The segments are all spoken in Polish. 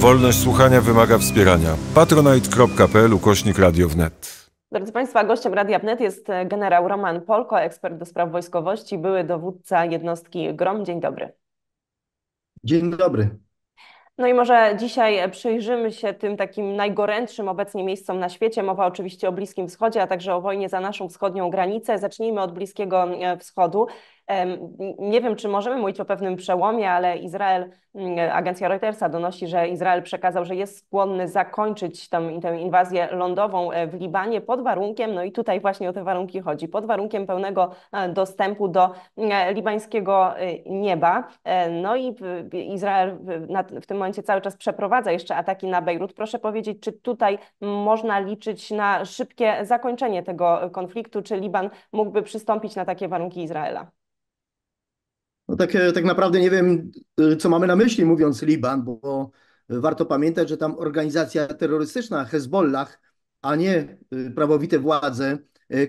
Wolność słuchania wymaga wspierania. patronite.pl ukośnik Radio wnet. Drodzy Państwo, gościem Radia Wnet jest generał Roman Polko, ekspert do spraw wojskowości, były dowódca jednostki GROM. Dzień dobry. Dzień dobry. No i może dzisiaj przyjrzymy się tym takim najgorętszym obecnie miejscom na świecie. Mowa oczywiście o Bliskim Wschodzie, a także o wojnie za naszą wschodnią granicę. Zacznijmy od Bliskiego Wschodu. Nie wiem, czy możemy mówić o pewnym przełomie, ale Izrael, mm, agencja Reutersa donosi, że Izrael przekazał, że jest skłonny zakończyć tę, tę inwazję lądową e, w Libanie pod warunkiem, no i tutaj właśnie o te warunki chodzi, pod warunkiem pełnego e, dostępu do e, libańskiego nieba. No i Izrael w tym momencie cały czas przeprowadza jeszcze ataki na Bejrut. Proszę powiedzieć, czy tutaj można liczyć na szybkie zakończenie tego konfliktu, czy Liban mógłby przystąpić na takie warunki Izraela? No tak, e, tak naprawdę nie wiem, e, co mamy na myśli mówiąc Liban, bo warto pamiętać, że tam organizacja terrorystyczna Hezbollah, a nie e, prawowite władze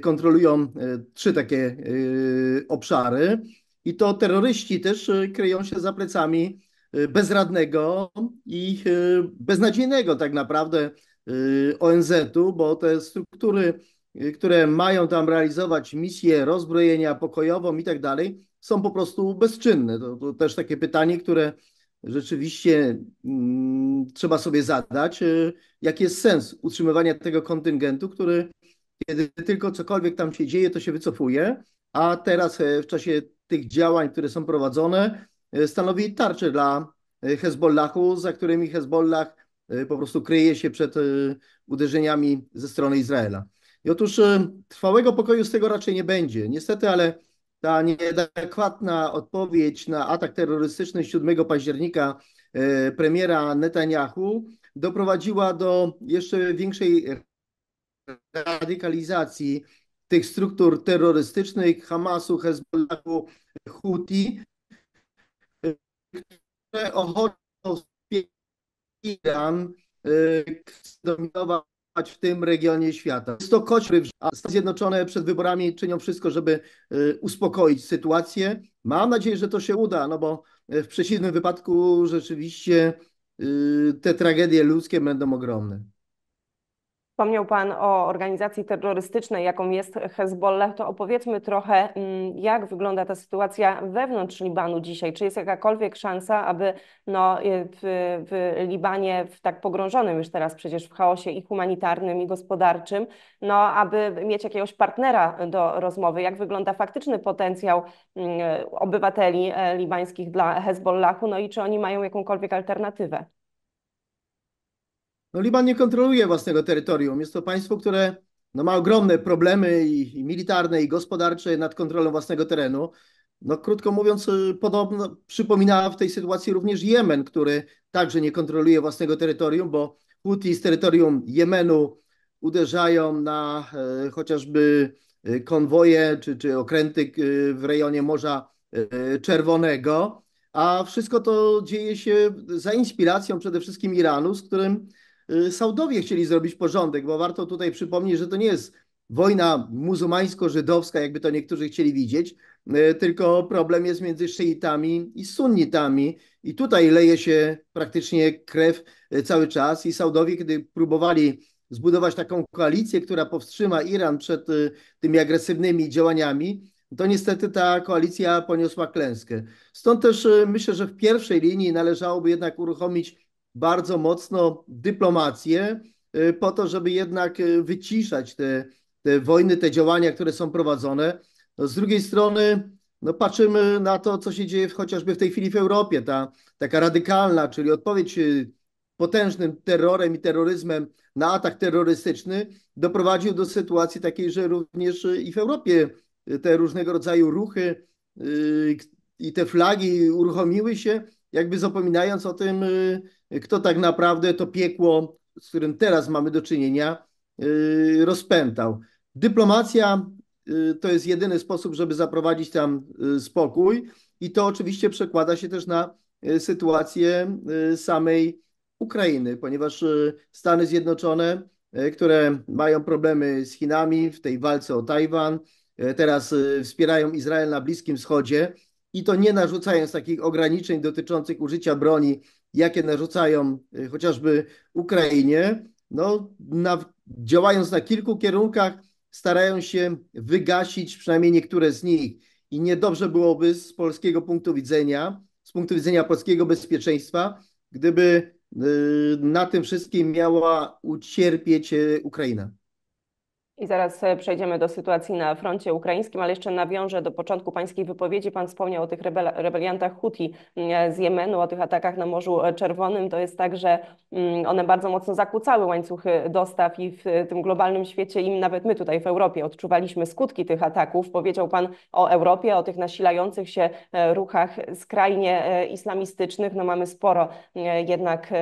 kontrolują trzy takie obszary. I to terroryści też kryją się za plecami bezradnego i beznadziejnego tak naprawdę ONZ-u, bo te struktury, które mają tam realizować misję rozbrojenia pokojową i tak dalej, są po prostu bezczynne. To, to też takie pytanie, które rzeczywiście mm, trzeba sobie zadać. E, jaki jest sens utrzymywania tego kontyngentu, który kiedy tylko cokolwiek tam się dzieje, to się wycofuje, a teraz e, w czasie tych działań, które są prowadzone, e, stanowi tarczę dla Hezbollahu, za którymi Hezbollah po prostu kryje się przed uderzeniami ze strony Izraela. I otóż trwałego pokoju z tego raczej nie będzie. Niestety, ale ta nieadekwatna odpowiedź na atak terrorystyczny 7 października e, premiera Netanyahu doprowadziła do jeszcze większej radykalizacji tych struktur terrorystycznych Hamasu, Hezbollahu, Houthi, które ochoczą Iran e, zdominować w tym regionie świata. Jest to kośry, a Stany Zjednoczone przed wyborami czynią wszystko, żeby y, uspokoić sytuację. Mam nadzieję, że to się uda, no bo w przeciwnym wypadku rzeczywiście y, te tragedie ludzkie będą ogromne. Wspomniał Pan o organizacji terrorystycznej, jaką jest Hezbollah, to opowiedzmy trochę, mm, jak wygląda ta sytuacja wewnątrz Libanu dzisiaj. Czy jest jakakolwiek szansa, aby no, w, w Libanie, w tak pogrążonym już teraz przecież w chaosie i humanitarnym, i gospodarczym, no, aby mieć jakiegoś partnera do rozmowy? Jak wygląda faktyczny potencjał mm, obywateli e, libańskich dla Hezbollahu, no i czy oni mają jakąkolwiek alternatywę? No, Liban nie kontroluje własnego terytorium. Jest to państwo, które no, ma ogromne problemy i, i militarne, i gospodarcze nad kontrolą własnego terenu. No, krótko mówiąc, y, podobno przypomina w tej sytuacji również Jemen, który także nie kontroluje własnego terytorium, bo Houthi z terytorium Jemenu uderzają na e, chociażby e, konwoje czy, czy okręty e, w rejonie Morza e, Czerwonego, a wszystko to dzieje się za inspiracją przede wszystkim Iranu, z którym Saudowie chcieli zrobić porządek, bo warto tutaj przypomnieć, że to nie jest wojna muzułmańsko-żydowska, jakby to niektórzy chcieli widzieć, y, tylko problem jest między szyitami i sunnitami i tutaj leje się praktycznie krew y, cały czas i Saudowie, kiedy próbowali zbudować taką koalicję, która powstrzyma Iran przed tymi agresywnymi działaniami, to niestety ta koalicja poniosła klęskę. Stąd też myślę, że w pierwszej linii należałoby jednak uruchomić bardzo mocno dyplomację y, po to, żeby jednak y, wyciszać te, te wojny, te działania, które są prowadzone. No z drugiej strony no patrzymy na to, co się dzieje chociażby w tej chwili w Europie. Ta taka radykalna, czyli odpowiedź y, potężnym terrorem i terroryzmem na atak terrorystyczny doprowadził do sytuacji takiej, że również i w Europie te różnego rodzaju ruchy i te flagi uruchomiły się, jakby zapominając o tym, kto tak naprawdę to piekło, z którym teraz mamy do czynienia, y, rozpętał. Dyplomacja y, to jest jedyny sposób, żeby zaprowadzić tam y, spokój, i to oczywiście przekłada się też na sytuację samej Ukrainy, ponieważ Stany Zjednoczone, które mają problemy z Chinami w tej walce o Tajwan, teraz wspierają Izrael na Bliskim Wschodzie i to nie narzucając takich ograniczeń dotyczących użycia broni jakie narzucają chociażby Ukrainie, no, na, działając na kilku kierunkach, starają się wygasić przynajmniej niektóre z nich. I niedobrze byłoby z polskiego punktu widzenia, z punktu widzenia polskiego bezpieczeństwa, gdyby na tym wszystkim miała ucierpieć Ukraina. I zaraz e, przejdziemy do sytuacji na froncie ukraińskim, ale jeszcze nawiążę do początku pańskiej wypowiedzi. Pan wspomniał o tych rebel rebeliantach Huti mm, z Jemenu, o tych atakach na Morzu Czerwonym. To jest tak, że mm, one bardzo mocno zakłócały łańcuchy dostaw i w tym globalnym świecie im nawet my tutaj w Europie odczuwaliśmy skutki tych ataków. Powiedział Pan o Europie, o tych nasilających się e, ruchach skrajnie e, islamistycznych. No mamy sporo jednak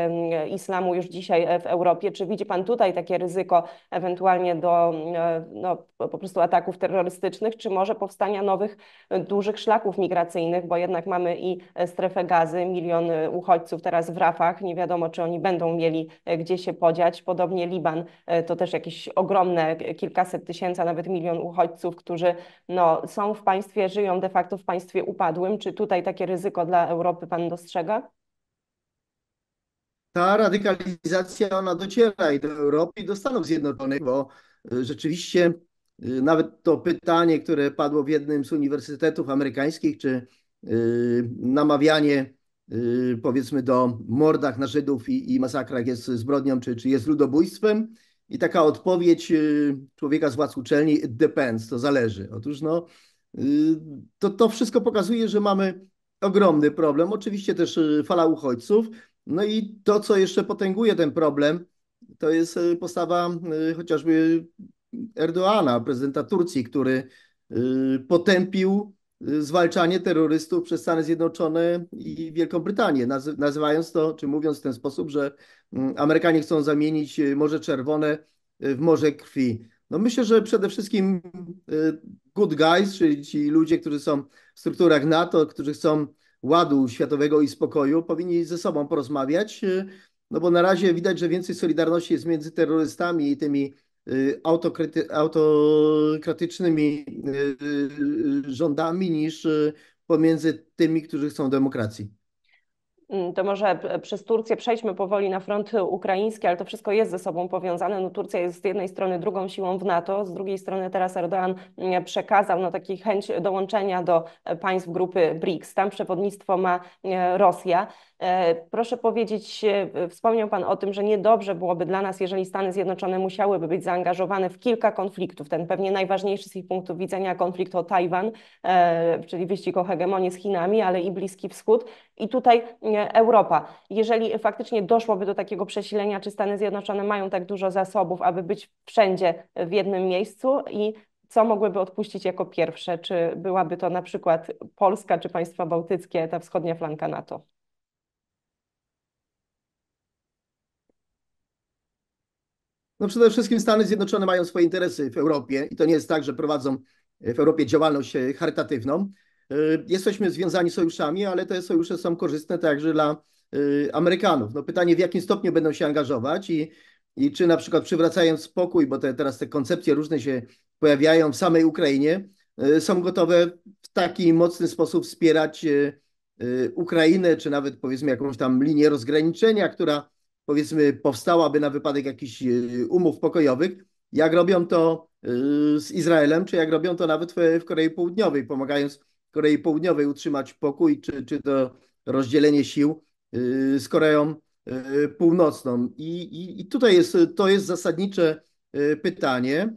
islamu już dzisiaj w Europie. Czy widzi Pan tutaj takie ryzyko ewentualnie do E, no, po prostu ataków terrorystycznych, czy może powstania nowych e, dużych szlaków migracyjnych, bo jednak mamy i e, strefę gazy, milion uchodźców teraz w Rafach, nie wiadomo, czy oni będą mieli gdzie się podziać. Podobnie Liban to też jakieś ogromne, kilkaset tysięcy, nawet milion uchodźców, którzy no, są w państwie, żyją de facto w państwie upadłym. Czy tutaj takie ryzyko dla Europy pan dostrzega? Ta radykalizacja, ona dociera i do Europy, i do Stanów Zjednoczonych, bo rzeczywiście y, nawet to pytanie, które padło w jednym z uniwersytetów amerykańskich, czy y, namawianie y, powiedzmy do mordach na Żydów i, i masakrach jest zbrodnią, czy, czy jest ludobójstwem. I taka odpowiedź człowieka z władz uczelni, it depends, to zależy. Otóż no, to, to wszystko pokazuje, że mamy ogromny problem. Oczywiście też fala uchodźców. No i to, co jeszcze potęguje ten problem, to jest e, postawa e, chociażby Erdoana, prezydenta Turcji, który e, potępił zwalczanie terrorystów przez Stany Zjednoczone i Wielką Brytanię, nazywając to, czy mówiąc w ten sposób, że Amerykanie chcą zamienić Morze Czerwone w Morze Krwi. No myślę, że przede wszystkim good guys, czyli ci ludzie, którzy są w strukturach NATO, którzy chcą ładu światowego i spokoju, powinni ze sobą porozmawiać, no bo na razie widać, że więcej solidarności jest między terrorystami i tymi y, autokratycznymi y, y, rządami niż pomiędzy tymi, którzy chcą demokracji. Mm, to może przez Turcję przejdźmy powoli na front ukraiński, ale to wszystko jest ze sobą powiązane. No, Turcja jest z jednej strony drugą siłą w NATO, z drugiej strony teraz Erdogan mm, przekazał no, taki chęć dołączenia do państw grupy BRICS. Tam przewodnictwo ma Rosja. E, proszę powiedzieć, e, wspomniał Pan o tym, że niedobrze byłoby dla nas, jeżeli Stany Zjednoczone musiałyby być zaangażowane w kilka konfliktów. Ten pewnie najważniejszy z ich punktu widzenia konflikt o Tajwan, e, czyli wyścig o hegemonię z Chinami, ale i Bliski Wschód i tutaj Europa. Jeżeli faktycznie doszłoby do takiego przesilenia, czy Stany Zjednoczone mają tak dużo zasobów, aby być wszędzie w jednym miejscu i co mogłyby odpuścić jako pierwsze? Czy byłaby to na przykład Polska czy państwa bałtyckie, ta wschodnia flanka NATO? No przede wszystkim Stany Zjednoczone mają swoje interesy w Europie i to nie jest tak, że prowadzą w Europie działalność e, charytatywną. E, jesteśmy związani sojuszami, ale te sojusze są korzystne także dla e, Amerykanów. No pytanie, w jakim stopniu będą się angażować i, i czy na przykład przywracając spokój, bo te, teraz te koncepcje różne się pojawiają w samej Ukrainie, są gotowe w taki mocny sposób wspierać Ukrainę, czy nawet powiedzmy jakąś tam linię rozgraniczenia, która powiedzmy powstałaby na wypadek jakichś e, umów pokojowych, jak robią to e, z Izraelem, czy jak robią to nawet w, Korei Południowej, pomagając Korei Południowej utrzymać pokój, czy, czy to rozdzielenie sił e, z Koreą Północną. I, i, i tutaj jest, to jest zasadnicze pytanie.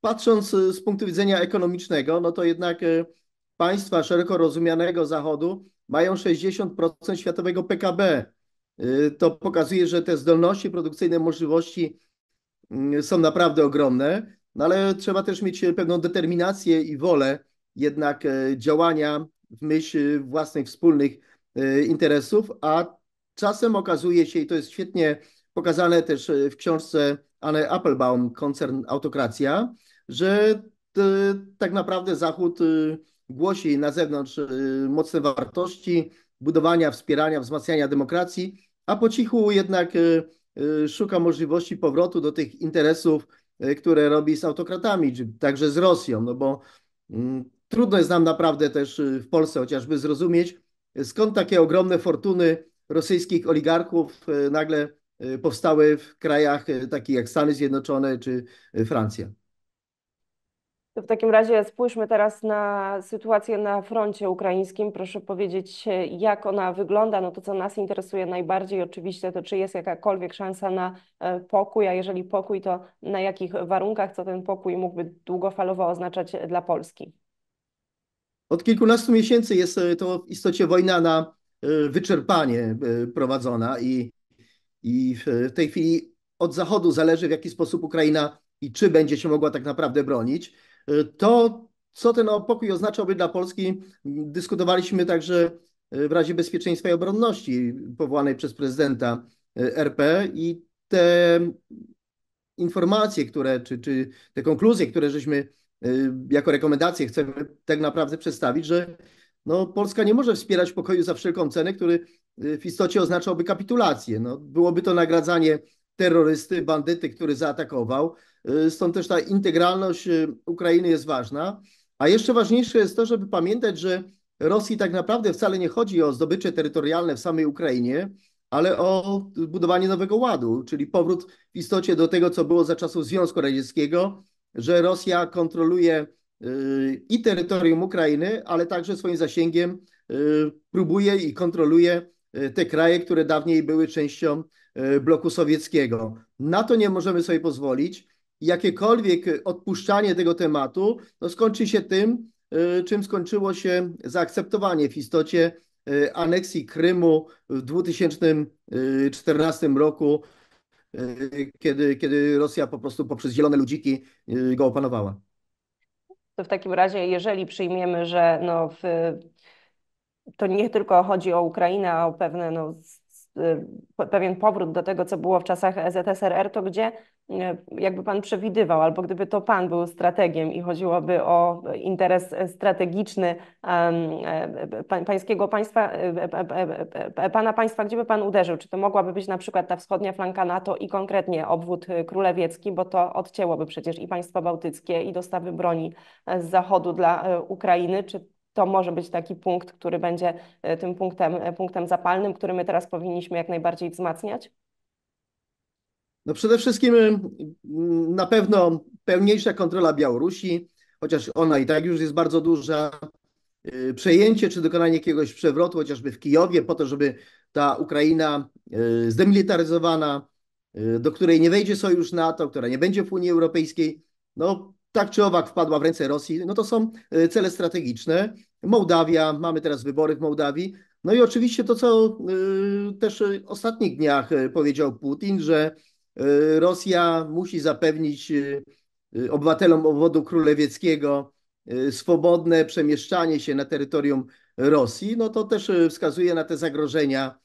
Patrząc z punktu widzenia ekonomicznego, no to jednak państwa szeroko rozumianego Zachodu mają 60% światowego PKB. Y, to pokazuje, że te zdolności produkcyjne, możliwości mm, są naprawdę ogromne, no ale trzeba też mieć pewną determinację i wolę jednak e, działania w myśl własnych wspólnych e, interesów, a czasem okazuje się, i to jest świetnie pokazane też e, w książce Anne Applebaum, Koncern Autokracja, że tak naprawdę Zachód głosi na zewnątrz mocne wartości, budowania, wspierania, wzmacniania demokracji, a po cichu jednak e, e, szuka możliwości powrotu do tych interesów, e, które robi z autokratami, czy także z Rosją, no bo mm, trudno jest nam naprawdę też w Polsce chociażby zrozumieć, skąd takie ogromne fortuny rosyjskich oligarchów nagle powstały w krajach takich jak Stany Zjednoczone czy Francja. To w takim razie spójrzmy teraz na sytuację na froncie ukraińskim. Proszę powiedzieć, jak ona wygląda. No to, co nas interesuje najbardziej oczywiście, to czy jest jakakolwiek szansa na e, pokój, a jeżeli pokój, to na jakich warunkach, co ten pokój mógłby długofalowo oznaczać dla Polski? Od kilkunastu miesięcy jest e, to w istocie wojna na e, wyczerpanie prowadzona i, i w tej chwili od Zachodu zależy, w jaki sposób Ukraina i czy będzie się mogła tak naprawdę bronić. To, co ten pokój oznaczałby dla Polski, dyskutowaliśmy także w Radzie Bezpieczeństwa i Obronności powołanej przez prezydenta RP i te informacje, które, czy, czy te konkluzje, które żeśmy jako rekomendacje chcemy tak naprawdę przedstawić, że no, Polska nie może wspierać pokoju za wszelką cenę, który w istocie oznaczałby kapitulację. No, byłoby to nagradzanie terrorysty, bandyty, który zaatakował. Y, stąd też ta integralność y, Ukrainy jest ważna. A jeszcze ważniejsze jest to, żeby pamiętać, że Rosji tak naprawdę wcale nie chodzi o zdobycze terytorialne w samej Ukrainie, ale o budowanie nowego ładu, czyli powrót w istocie do tego, co było za czasów Związku Radzieckiego, że Rosja kontroluje y, i terytorium Ukrainy, ale także swoim zasięgiem próbuje i kontroluje te kraje, które dawniej były częścią bloku sowieckiego. Na to nie możemy sobie pozwolić jakiekolwiek odpuszczanie tego tematu no skończy się tym, y, czym skończyło się zaakceptowanie w istocie y, aneksji Krymu w 2014 roku, kiedy, kiedy Rosja po prostu poprzez zielone ludziki go opanowała. To w takim razie, jeżeli przyjmiemy, że no w, to nie tylko chodzi o Ukrainę, a o pewne no, pewien powrót do tego, co było w czasach ZSRR, to gdzie jakby pan przewidywał, albo gdyby to pan był strategiem i chodziłoby o interes strategiczny e, pańskiego państwa, e, e, pana państwa, gdzie by pan uderzył? Czy to mogłaby być na przykład ta wschodnia flanka NATO i konkretnie obwód królewiecki, bo to odcięłoby przecież i państwa bałtyckie, i dostawy broni z zachodu dla Ukrainy, czy to może być taki punkt, który będzie tym punktem, punktem zapalnym, który my teraz powinniśmy jak najbardziej wzmacniać? No przede wszystkim mm, na pewno pełniejsza kontrola Białorusi, chociaż ona i tak już jest bardzo duża. Y, przejęcie czy dokonanie jakiegoś przewrotu, chociażby w Kijowie, po to, żeby ta Ukraina y, zdemilitaryzowana, y, do której nie wejdzie sojusz NATO, która nie będzie w Unii Europejskiej, no tak czy owak wpadła w ręce Rosji, no to są cele strategiczne. Mołdawia, mamy teraz wybory w Mołdawii. No i oczywiście to, co też w ostatnich dniach powiedział Putin, że Rosja musi zapewnić obywatelom obwodu królewieckiego swobodne przemieszczanie się na terytorium Rosji, no to też wskazuje na te zagrożenia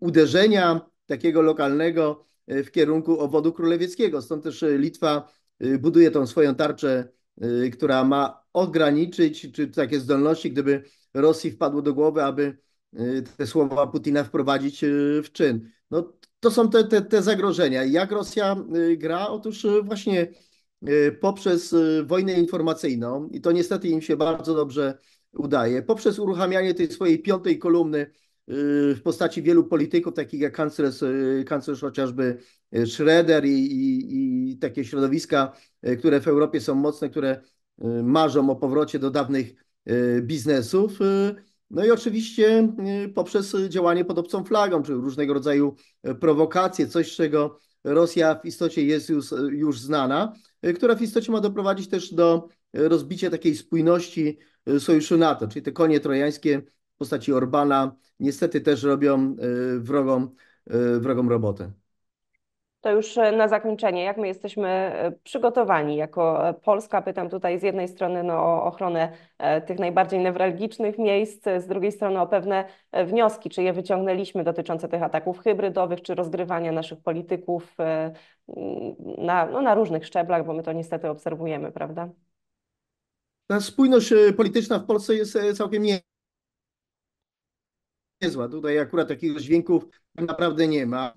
uderzenia takiego lokalnego w kierunku obwodu królewieckiego. Stąd też Litwa buduje tą swoją tarczę, która ma ograniczyć, czy takie zdolności, gdyby Rosji wpadło do głowy, aby te słowa Putina wprowadzić w czyn. No, to są te, te, te zagrożenia. Jak Rosja y, gra? Otóż y, właśnie y, poprzez wojnę informacyjną, i to niestety im się bardzo dobrze udaje, poprzez uruchamianie tej swojej piątej kolumny w postaci wielu polityków, takich jak kanclerz, kanclerz chociażby Schroeder i, i, i takie środowiska, które w Europie są mocne, które marzą o powrocie do dawnych biznesów, no i oczywiście poprzez działanie pod obcą flagą, czy różnego rodzaju e, prowokacje, coś czego Rosja w istocie jest już, już znana, e, która w istocie ma doprowadzić też do rozbicia takiej spójności e, sojuszu NATO, czyli te konie trojańskie w postaci Orbana niestety też robią wrogą, wrogą robotę. To już e, na zakończenie, jak my jesteśmy e, przygotowani jako e, Polska? Pytam tutaj z jednej strony no, o ochronę tych najbardziej newralgicznych miejsc, z drugiej strony o pewne wnioski, czy je wyciągnęliśmy dotyczące tych ataków hybrydowych, czy rozgrywania naszych polityków na, no, na różnych szczeblach, bo my to niestety obserwujemy, prawda? Ta spójność polityczna w Polsce jest całkiem nie niezła. Tutaj akurat takich dźwięków naprawdę nie ma.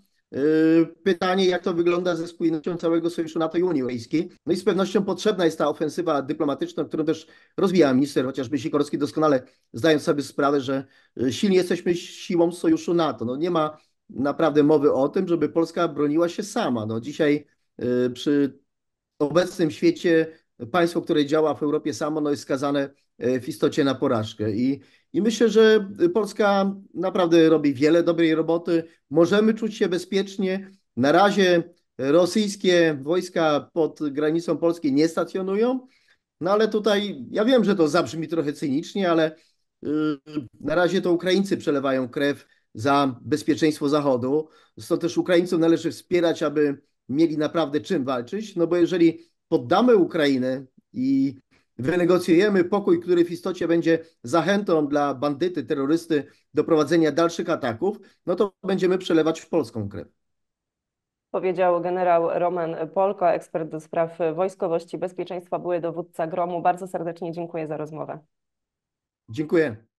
Pytanie, jak to wygląda ze spójnością całego sojuszu NATO i Unii Europejskiej. No i z pewnością potrzebna jest ta ofensywa dyplomatyczna, którą też rozwija minister, chociażby Sikorski doskonale zdając sobie sprawę, że silnie jesteśmy siłą sojuszu NATO. No nie ma naprawdę mowy o tym, żeby Polska broniła się sama. No dzisiaj przy obecnym świecie państwo, które działa w Europie samo, no jest skazane w istocie na porażkę. I i myślę, że Polska naprawdę robi wiele dobrej roboty. Możemy czuć się bezpiecznie. Na razie rosyjskie wojska pod granicą Polski nie stacjonują. No ale tutaj ja wiem, że to zabrzmi trochę cynicznie, ale y, na razie to Ukraińcy przelewają krew za bezpieczeństwo Zachodu. Stąd też Ukraińców należy wspierać, aby mieli naprawdę czym walczyć. No bo jeżeli poddamy Ukrainę i wynegocjujemy pokój, który w istocie będzie zachętą dla bandyty, terrorysty do prowadzenia dalszych ataków, no to będziemy przelewać w polską krew. Powiedział generał Roman Polko, ekspert do spraw wojskowości, bezpieczeństwa, były dowódca Gromu. Bardzo serdecznie dziękuję za rozmowę. Dziękuję.